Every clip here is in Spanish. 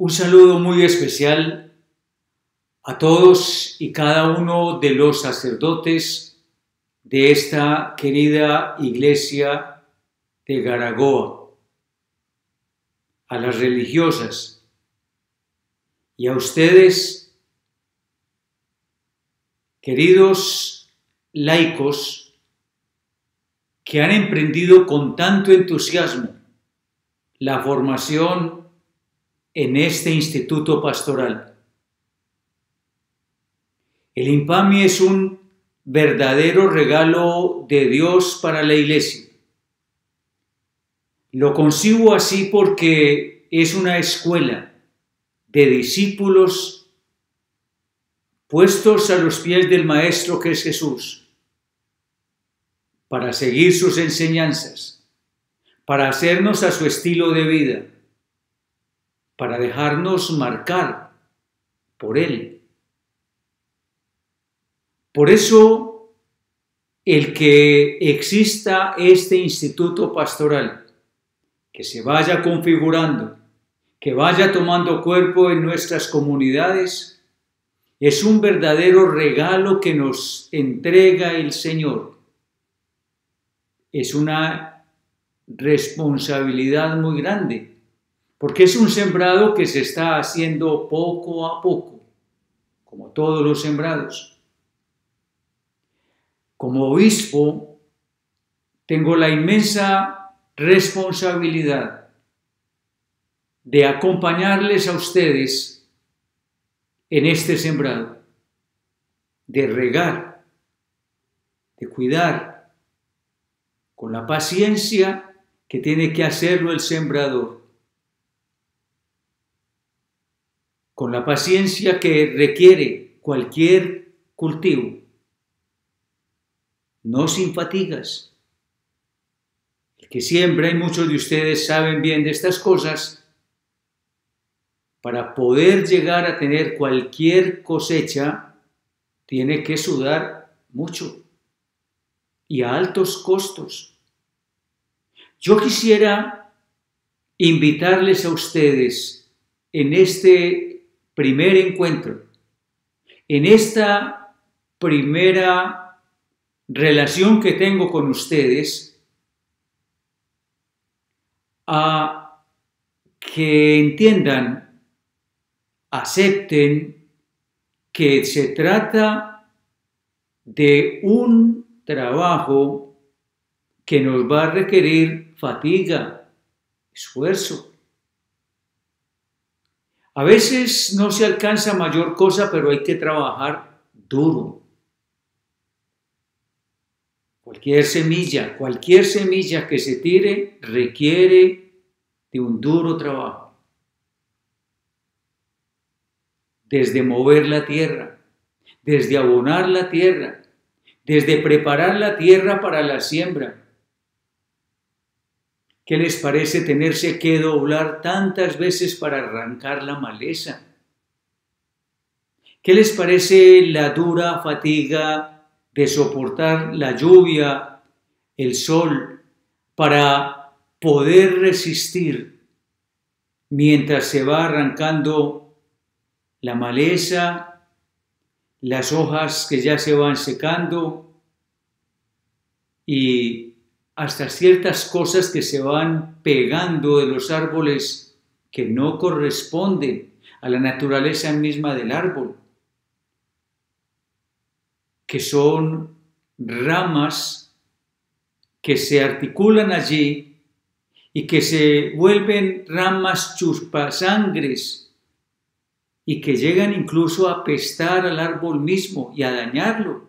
Un saludo muy especial a todos y cada uno de los sacerdotes de esta querida iglesia de Garagoa, a las religiosas y a ustedes, queridos laicos, que han emprendido con tanto entusiasmo la formación en este instituto pastoral. El IMPAMI es un verdadero regalo de Dios para la iglesia. Lo concibo así porque es una escuela de discípulos puestos a los pies del Maestro que es Jesús, para seguir sus enseñanzas para hacernos a su estilo de vida, para dejarnos marcar por Él. Por eso, el que exista este instituto pastoral, que se vaya configurando, que vaya tomando cuerpo en nuestras comunidades, es un verdadero regalo que nos entrega el Señor. Es una responsabilidad muy grande, porque es un sembrado que se está haciendo poco a poco, como todos los sembrados. Como obispo, tengo la inmensa responsabilidad de acompañarles a ustedes en este sembrado, de regar, de cuidar, con la paciencia que tiene que hacerlo el sembrador, con la paciencia que requiere cualquier cultivo, no sin fatigas. El que siembra, muchos de ustedes saben bien de estas cosas, para poder llegar a tener cualquier cosecha, tiene que sudar mucho y a altos costos. Yo quisiera invitarles a ustedes en este primer encuentro, en esta primera relación que tengo con ustedes, a que entiendan, acepten que se trata de un trabajo que nos va a requerir fatiga, esfuerzo. A veces no se alcanza mayor cosa, pero hay que trabajar duro. Cualquier semilla, cualquier semilla que se tire requiere de un duro trabajo. Desde mover la tierra, desde abonar la tierra, desde preparar la tierra para la siembra, ¿Qué les parece tenerse que doblar tantas veces para arrancar la maleza? ¿Qué les parece la dura fatiga de soportar la lluvia, el sol, para poder resistir mientras se va arrancando la maleza, las hojas que ya se van secando y hasta ciertas cosas que se van pegando de los árboles que no corresponden a la naturaleza misma del árbol, que son ramas que se articulan allí y que se vuelven ramas chuspasangres y que llegan incluso a pestar al árbol mismo y a dañarlo.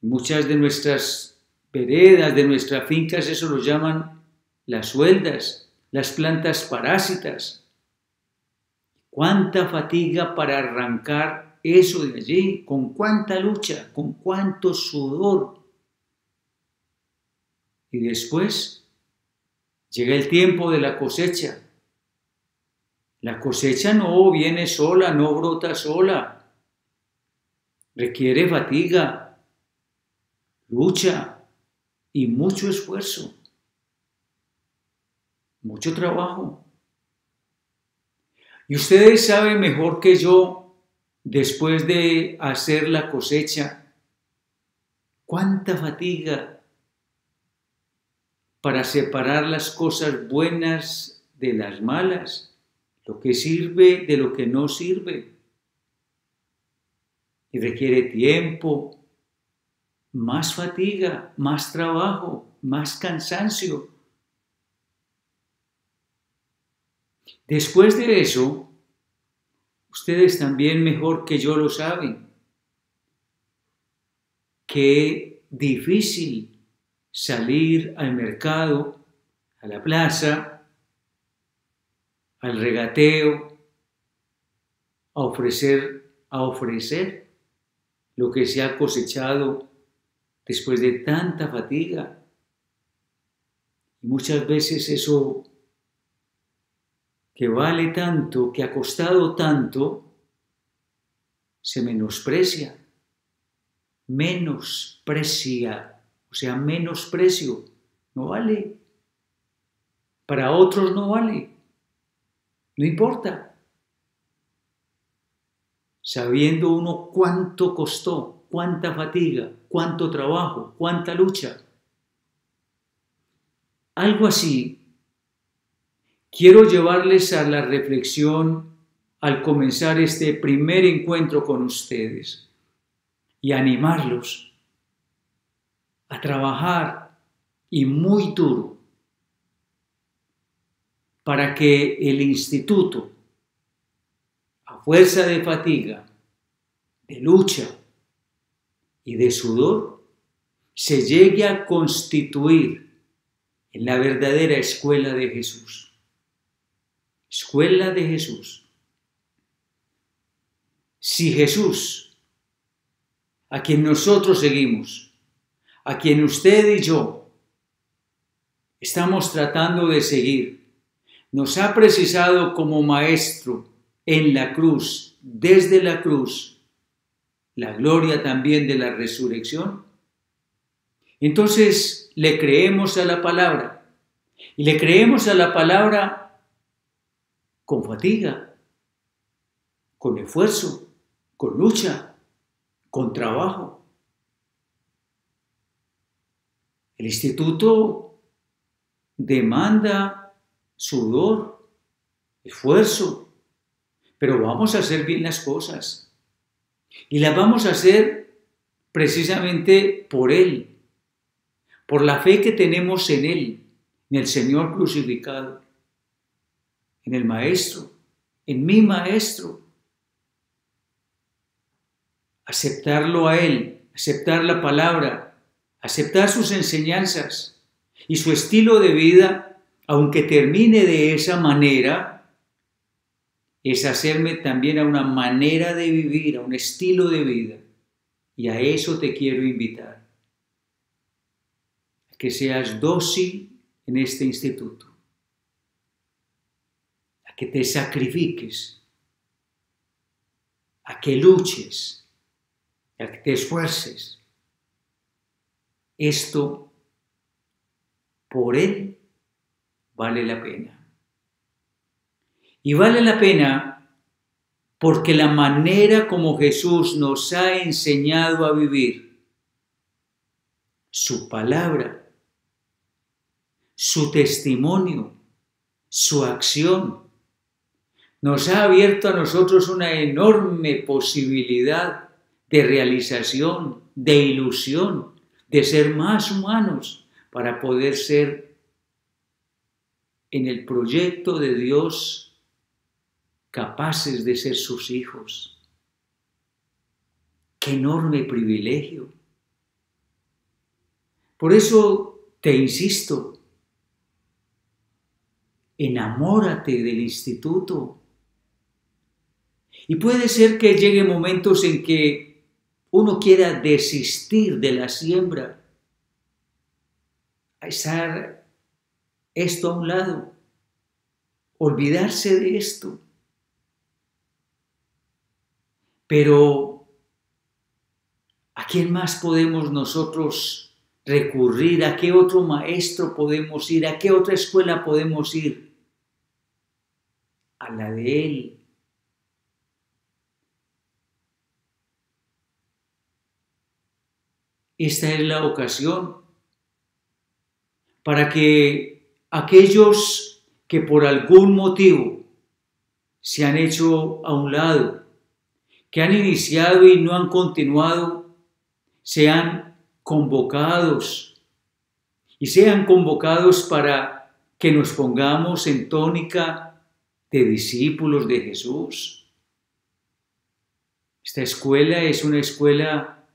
Muchas de nuestras veredas de nuestras fincas, eso lo llaman las sueldas, las plantas parásitas. ¿Cuánta fatiga para arrancar eso de allí? ¿Con cuánta lucha? ¿Con cuánto sudor? Y después llega el tiempo de la cosecha. La cosecha no viene sola, no brota sola. Requiere fatiga, lucha, y mucho esfuerzo, mucho trabajo. Y ustedes saben mejor que yo, después de hacer la cosecha, cuánta fatiga para separar las cosas buenas de las malas, lo que sirve de lo que no sirve. Y requiere tiempo, más fatiga, más trabajo, más cansancio. Después de eso, ustedes también mejor que yo lo saben, que difícil salir al mercado, a la plaza, al regateo, a ofrecer, a ofrecer lo que se ha cosechado después de tanta fatiga. Y muchas veces eso que vale tanto, que ha costado tanto, se menosprecia, menosprecia, o sea, menosprecio, no vale. Para otros no vale, no importa. Sabiendo uno cuánto costó, cuánta fatiga, cuánto trabajo, cuánta lucha. Algo así quiero llevarles a la reflexión al comenzar este primer encuentro con ustedes y animarlos a trabajar y muy duro para que el instituto, a fuerza de fatiga, de lucha y de sudor, se llegue a constituir en la verdadera escuela de Jesús escuela de Jesús. Si Jesús, a quien nosotros seguimos, a quien usted y yo estamos tratando de seguir, nos ha precisado como maestro en la cruz, desde la cruz, la gloria también de la resurrección, entonces le creemos a la palabra. Y le creemos a la palabra con fatiga, con esfuerzo, con lucha, con trabajo. El instituto demanda sudor, esfuerzo, pero vamos a hacer bien las cosas. Y las vamos a hacer precisamente por Él, por la fe que tenemos en Él, en el Señor crucificado en el Maestro, en mi Maestro. Aceptarlo a Él, aceptar la palabra, aceptar sus enseñanzas y su estilo de vida, aunque termine de esa manera, es hacerme también a una manera de vivir, a un estilo de vida. Y a eso te quiero invitar. que seas dócil en este instituto que te sacrifiques, a que luches, a que te esfuerces. Esto por Él vale la pena. Y vale la pena porque la manera como Jesús nos ha enseñado a vivir, su palabra, su testimonio, su acción, nos ha abierto a nosotros una enorme posibilidad de realización, de ilusión, de ser más humanos para poder ser en el proyecto de Dios capaces de ser sus hijos. Qué enorme privilegio. Por eso te insisto, enamórate del instituto, y puede ser que llegue momentos en que uno quiera desistir de la siembra, a echar esto a un lado, olvidarse de esto. Pero, ¿a quién más podemos nosotros recurrir? ¿A qué otro maestro podemos ir? ¿A qué otra escuela podemos ir? a la de Él. Esta es la ocasión para que aquellos que por algún motivo se han hecho a un lado, que han iniciado y no han continuado, sean convocados y sean convocados para que nos pongamos en tónica de discípulos de Jesús. Esta escuela es una escuela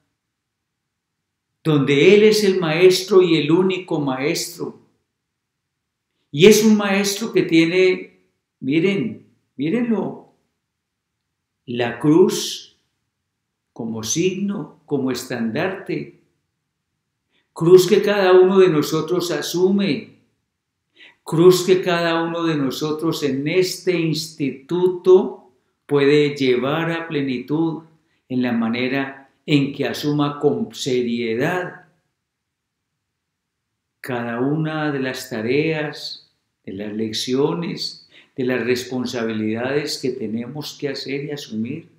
donde Él es el maestro y el único maestro. Y es un maestro que tiene, miren, mírenlo, la cruz como signo, como estandarte. Cruz que cada uno de nosotros asume. Cruz que cada uno de nosotros en este instituto puede llevar a plenitud en la manera en que asuma con seriedad cada una de las tareas, de las lecciones, de las responsabilidades que tenemos que hacer y asumir.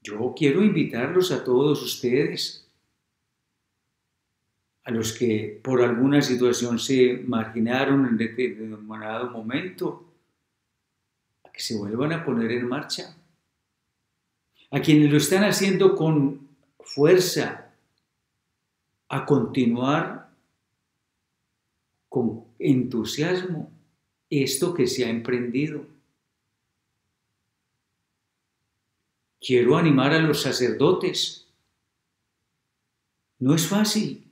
Yo quiero invitarlos a todos ustedes, a los que por alguna situación se marginaron en determinado momento, a que se vuelvan a poner en marcha a quienes lo están haciendo con fuerza, a continuar con entusiasmo esto que se ha emprendido. Quiero animar a los sacerdotes. No es fácil.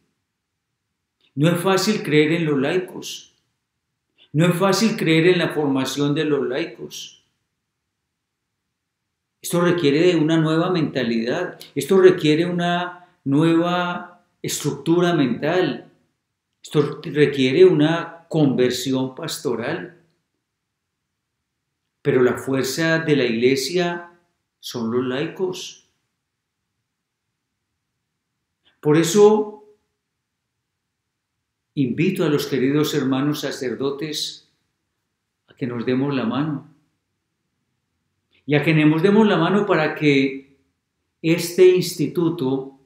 No es fácil creer en los laicos. No es fácil creer en la formación de los laicos. Esto requiere de una nueva mentalidad, esto requiere una nueva estructura mental, esto requiere una conversión pastoral. Pero la fuerza de la iglesia son los laicos. Por eso invito a los queridos hermanos sacerdotes a que nos demos la mano y a que nos demos la mano para que este instituto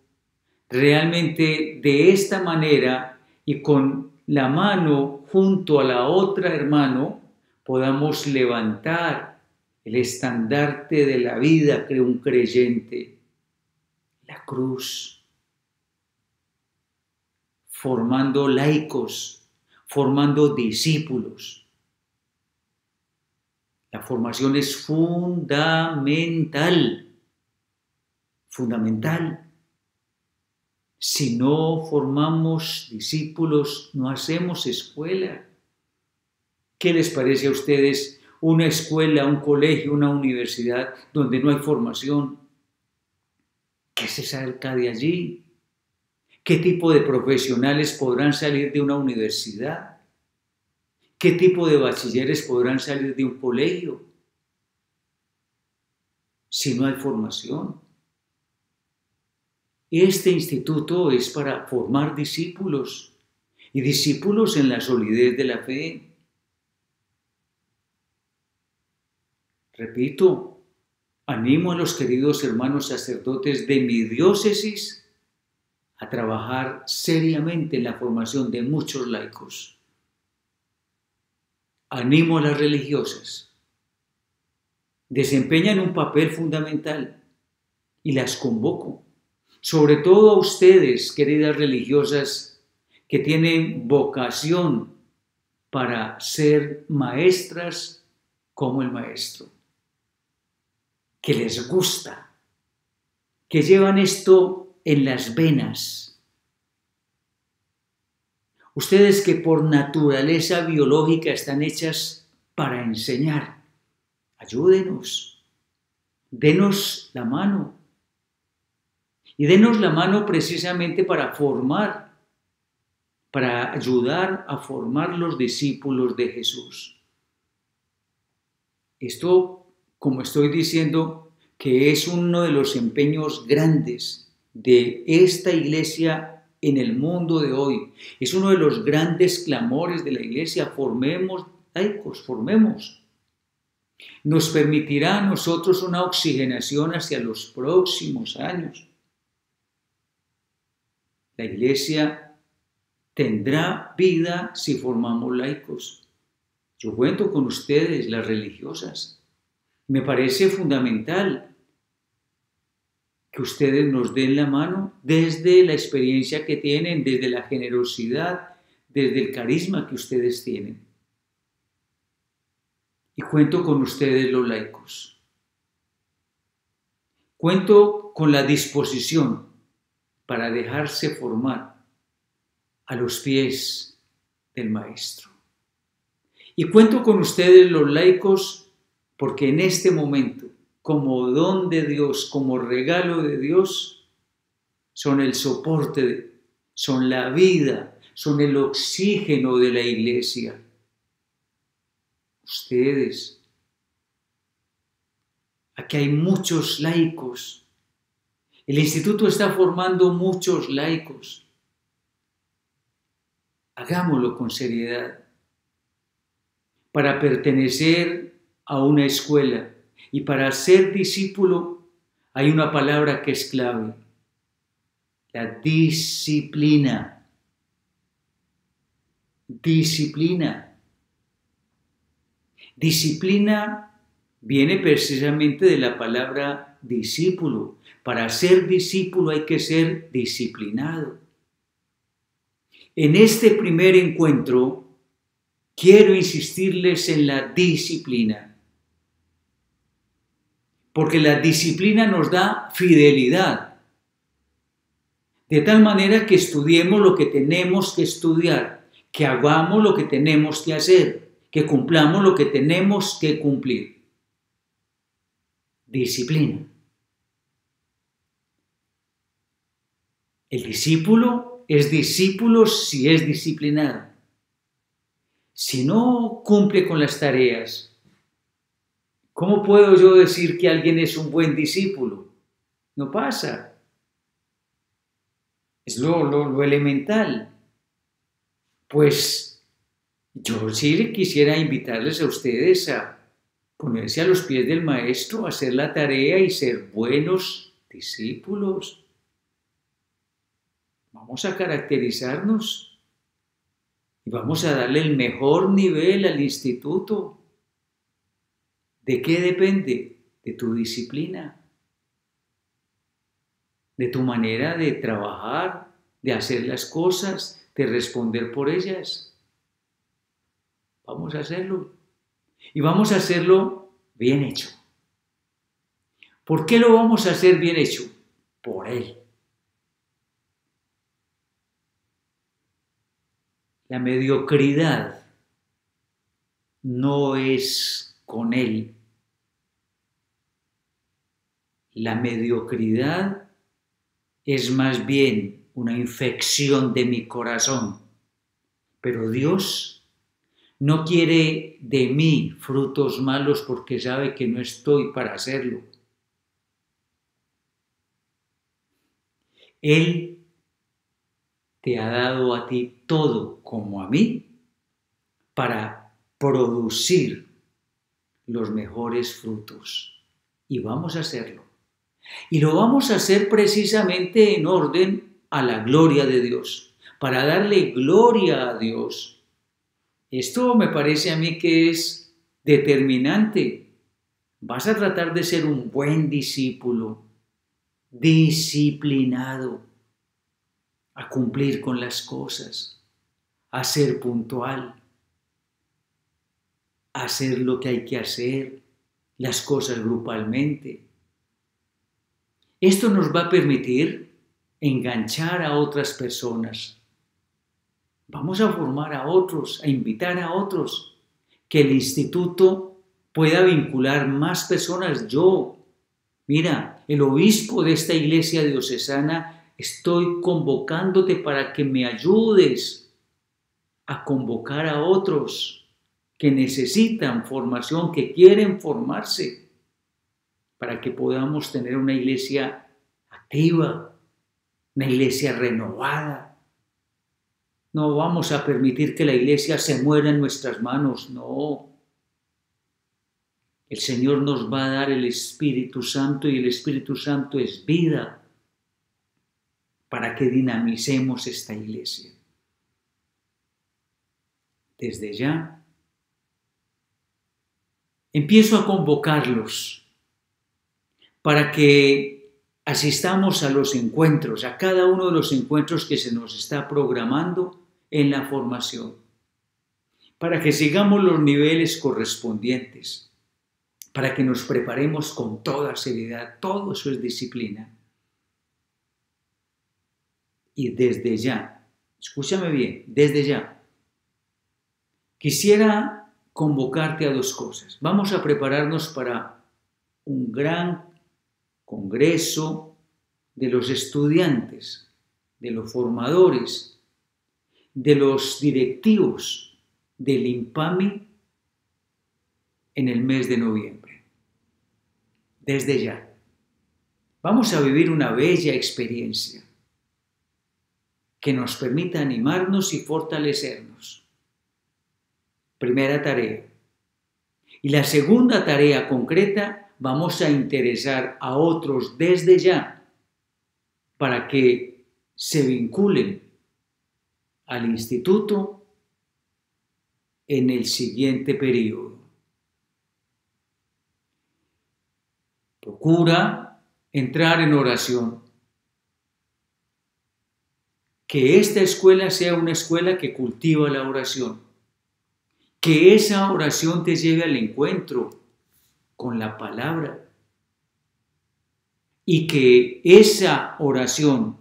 realmente de esta manera y con la mano junto a la otra hermano podamos levantar el estandarte de la vida de un creyente, la cruz, formando laicos, formando discípulos. La formación es fundamental, fundamental. Si no formamos discípulos, no hacemos escuela. ¿Qué les parece a ustedes una escuela, un colegio, una universidad donde no hay formación? ¿Qué se saca de allí? ¿Qué tipo de profesionales podrán salir de una universidad? ¿Qué tipo de bachilleres podrán salir de un colegio si no hay formación? Este instituto es para formar discípulos y discípulos en la solidez de la fe. Repito, animo a los queridos hermanos sacerdotes de mi diócesis a trabajar seriamente en la formación de muchos laicos animo a las religiosas, desempeñan un papel fundamental y las convoco, sobre todo a ustedes, queridas religiosas, que tienen vocación para ser maestras como el maestro, que les gusta, que llevan esto en las venas Ustedes que por naturaleza biológica están hechas para enseñar, ayúdenos, denos la mano. Y denos la mano precisamente para formar, para ayudar a formar los discípulos de Jesús. Esto, como estoy diciendo, que es uno de los empeños grandes de esta iglesia en el mundo de hoy. Es uno de los grandes clamores de la iglesia. Formemos laicos, formemos. Nos permitirá a nosotros una oxigenación hacia los próximos años. La iglesia tendrá vida si formamos laicos. Yo cuento con ustedes, las religiosas. Me parece fundamental que ustedes nos den la mano desde la experiencia que tienen, desde la generosidad, desde el carisma que ustedes tienen. Y cuento con ustedes los laicos. Cuento con la disposición para dejarse formar a los pies del Maestro. Y cuento con ustedes los laicos porque en este momento como don de Dios, como regalo de Dios, son el soporte, son la vida, son el oxígeno de la iglesia. Ustedes, aquí hay muchos laicos. El instituto está formando muchos laicos. Hagámoslo con seriedad para pertenecer a una escuela y para ser discípulo hay una palabra que es clave, la disciplina. Disciplina. Disciplina viene precisamente de la palabra discípulo. Para ser discípulo hay que ser disciplinado. En este primer encuentro quiero insistirles en la disciplina porque la disciplina nos da fidelidad. De tal manera que estudiemos lo que tenemos que estudiar, que hagamos lo que tenemos que hacer, que cumplamos lo que tenemos que cumplir. Disciplina. El discípulo es discípulo si es disciplinado. Si no cumple con las tareas, ¿Cómo puedo yo decir que alguien es un buen discípulo? No pasa. Es lo, lo, elemental. Pues yo sí quisiera invitarles a ustedes a ponerse a los pies del maestro, hacer la tarea y ser buenos discípulos. Vamos a caracterizarnos y vamos a darle el mejor nivel al instituto. ¿De qué depende? De tu disciplina, de tu manera de trabajar, de hacer las cosas, de responder por ellas. Vamos a hacerlo. Y vamos a hacerlo bien hecho. ¿Por qué lo vamos a hacer bien hecho? Por Él. La mediocridad no es con Él, la mediocridad es más bien una infección de mi corazón. Pero Dios no quiere de mí frutos malos porque sabe que no estoy para hacerlo. Él te ha dado a ti todo como a mí para producir los mejores frutos. Y vamos a hacerlo. Y lo vamos a hacer precisamente en orden a la gloria de Dios, para darle gloria a Dios. Esto me parece a mí que es determinante. Vas a tratar de ser un buen discípulo, disciplinado, a cumplir con las cosas, a ser puntual, a hacer lo que hay que hacer, las cosas grupalmente esto nos va a permitir enganchar a otras personas. Vamos a formar a otros, a invitar a otros, que el instituto pueda vincular más personas. Yo, mira, el obispo de esta iglesia diocesana, estoy convocándote para que me ayudes a convocar a otros que necesitan formación, que quieren formarse para que podamos tener una iglesia activa, una iglesia renovada, No vamos a permitir que la iglesia se muera en nuestras manos, no. El Señor nos va a dar el Espíritu Santo y el Espíritu Santo es vida para que dinamicemos esta iglesia. Desde ya, empiezo a convocarlos para que asistamos a los encuentros, a cada uno de los encuentros que se nos está programando en la formación, para que sigamos los niveles correspondientes, para que nos preparemos con toda seriedad, todo eso es disciplina. Y desde ya, escúchame bien, desde ya, quisiera convocarte a dos cosas. Vamos a prepararnos para un gran congreso de los estudiantes, de los formadores, de los directivos del IMPAMI en el mes de noviembre. Desde ya. Vamos a vivir una bella experiencia que nos permita animarnos y fortalecernos. Primera tarea. Y la segunda tarea concreta vamos a interesar a otros desde ya para que se vinculen al instituto en el siguiente periodo. Procura entrar en oración. Que esta escuela sea una escuela que cultiva la oración. Que esa oración te lleve al encuentro con la palabra. Y que esa oración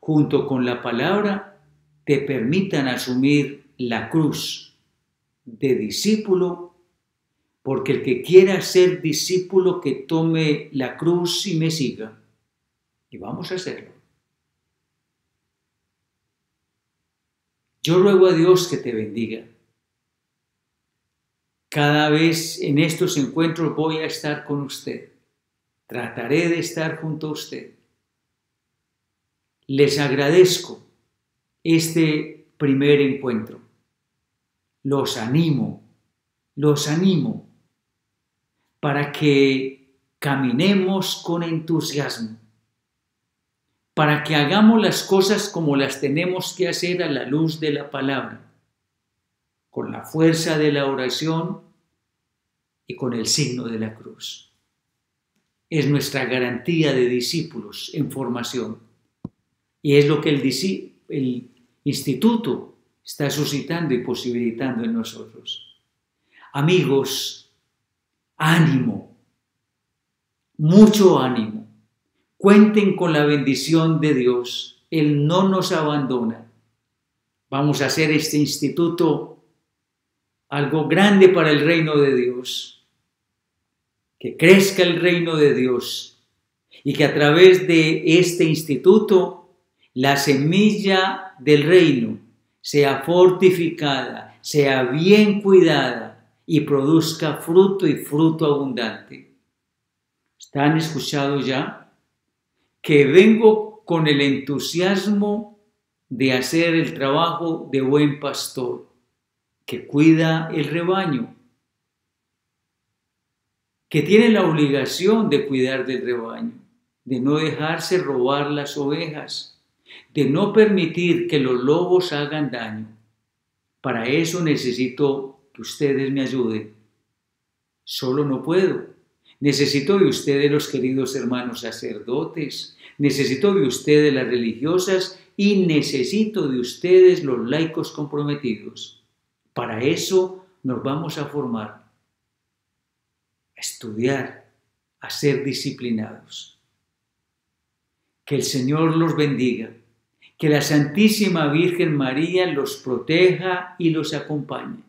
junto con la palabra te permitan asumir la cruz de discípulo, porque el que quiera ser discípulo que tome la cruz y me siga. Y vamos a hacerlo. Yo ruego a Dios que te bendiga cada vez en estos encuentros voy a estar con usted. Trataré de estar junto a usted. Les agradezco este primer encuentro. Los animo, los animo para que caminemos con entusiasmo, para que hagamos las cosas como las tenemos que hacer a la luz de la palabra con la fuerza de la oración y con el signo de la cruz. Es nuestra garantía de discípulos en formación y es lo que el, el instituto está suscitando y posibilitando en nosotros. Amigos, ánimo, mucho ánimo. Cuenten con la bendición de Dios. Él no nos abandona. Vamos a hacer este instituto algo grande para el reino de Dios, que crezca el reino de Dios y que a través de este instituto la semilla del reino sea fortificada, sea bien cuidada y produzca fruto y fruto abundante. ¿Están escuchando ya? Que vengo con el entusiasmo de hacer el trabajo de buen pastor que cuida el rebaño, que tiene la obligación de cuidar del rebaño, de no dejarse robar las ovejas, de no permitir que los lobos hagan daño. Para eso necesito que ustedes me ayuden. Solo no puedo. Necesito de ustedes los queridos hermanos sacerdotes, necesito de ustedes las religiosas y necesito de ustedes los laicos comprometidos. Para eso nos vamos a formar, a estudiar, a ser disciplinados. Que el Señor los bendiga, que la Santísima Virgen María los proteja y los acompañe,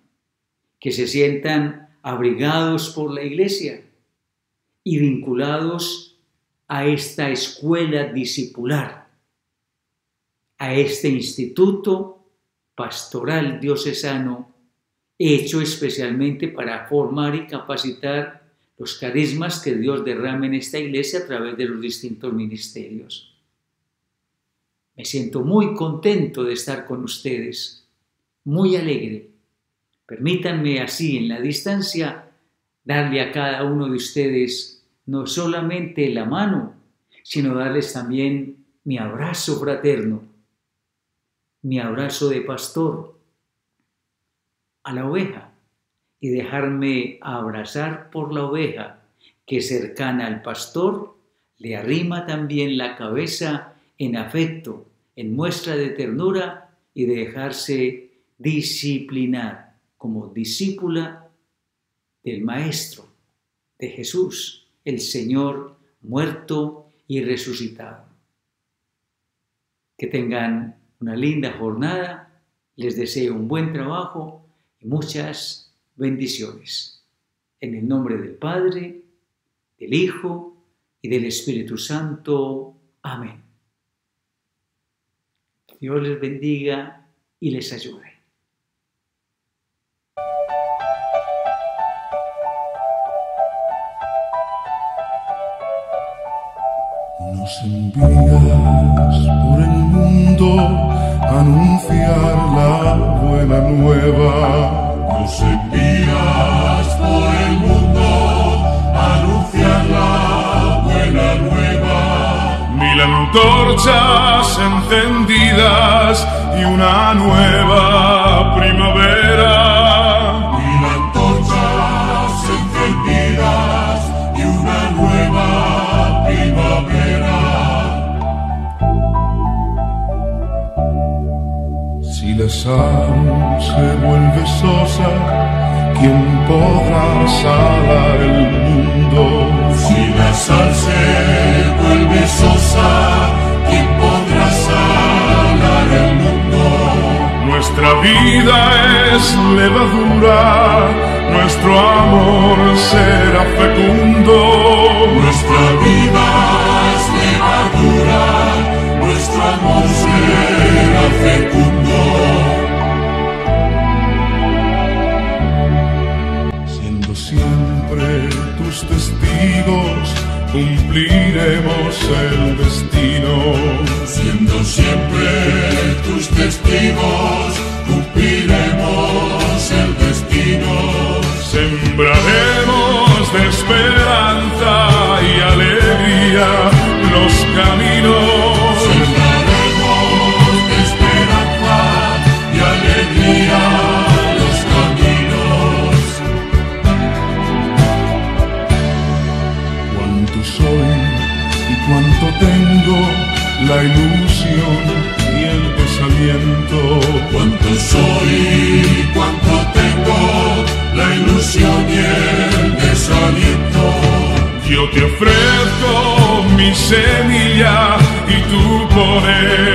que se sientan abrigados por la Iglesia y vinculados a esta escuela discipular, a este instituto pastoral diocesano hecho especialmente para formar y capacitar los carismas que Dios derrama en esta iglesia a través de los distintos ministerios. Me siento muy contento de estar con ustedes, muy alegre. Permítanme así en la distancia darle a cada uno de ustedes no solamente la mano, sino darles también mi abrazo fraterno, mi abrazo de pastor a la oveja y dejarme abrazar por la oveja que cercana al pastor le arrima también la cabeza en afecto, en muestra de ternura y de dejarse disciplinar como discípula del Maestro, de Jesús, el Señor muerto y resucitado. Que tengan una linda jornada, les deseo un buen trabajo y muchas bendiciones. En el nombre del Padre, del Hijo y del Espíritu Santo. Amén. Dios les bendiga y les ayude. Nos envías por el mundo a anunciar la buena nueva. Nos envías por el mundo a anunciar la buena nueva. Mil antorchas encendidas y una nueva primavera. Si la sal se vuelve sosa, ¿quién podrá salar el mundo? Si la sal se vuelve sosa, ¿quién podrá salar el mundo? Nuestra vida es levadura, nuestro amor será fecundo. Nuestra vida es levadura, nuestro amor será fecundo. Cumpliremos el destino. amore.